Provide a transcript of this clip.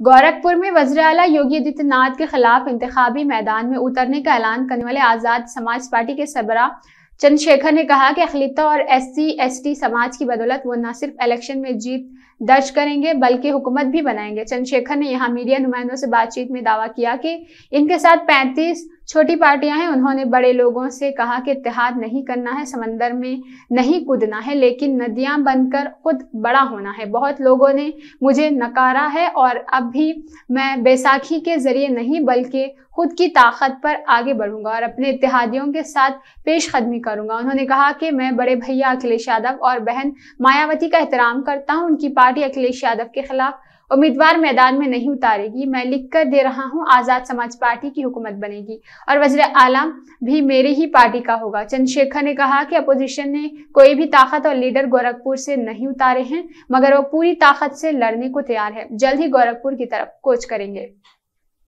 गोरखपुर में वज्राला योगी आदित्यनाथ के खिलाफ इंतबी मैदान में उतरने का ऐलान करने वाले आज़ाद समाज पार्टी के सरबरा चंद्रशेखर ने कहा कि अखिलता और एससी, एसटी समाज की बदौलत वो न सिर्फ़ इलेक्शन में जीत दर्ज करेंगे, बल्कि हुकूमत भी बनाएँगे। चंद्रशेखर ने यहाँ मीडिया नुमाइंदों से बातचीत में दावा किया कि इनके साथ 35 छोटी पार्टियाँ हैं, उन्होंने बड़े लोगों से कहा कि इतिहाद नहीं करना है, समंदर में नहीं कूदना है, लेकिन नदियाँ बनकर खुद बड़ा होना है। बहुत लोगों ने मुझे नकारा है और अब भी मैं बैसाखी के ज़रिए नहीं, बल्कि खुद की ताकत पर आगे बढ़ूँगा और अपने इतिहादियों के साथ पेश कदमी करूँगा। उन्होंने कहा कि मैं बड़े भैया अखिलेश यादव और बहन मायावती का एहतराम करता हूँ। उनकी पार्टी अखिलेश यादव के खिलाफ उम्मीदवार मैदान में नहीं उतारेगी। मैं लिख कर दे रहा हूँ, आज़ाद समाज पार्टी की हुकूमत बनेगी। और वजर आलम भी मेरे ही पार्टी का होगा। चंद्रशेखर ने कहा कि अपोजिशन ने कोई भी ताकत और लीडर गोरखपुर से नहीं उतारे हैं, मगर वो पूरी ताकत से लड़ने को तैयार है। जल्द ही गोरखपुर की तरफ़ कोच करेंगे।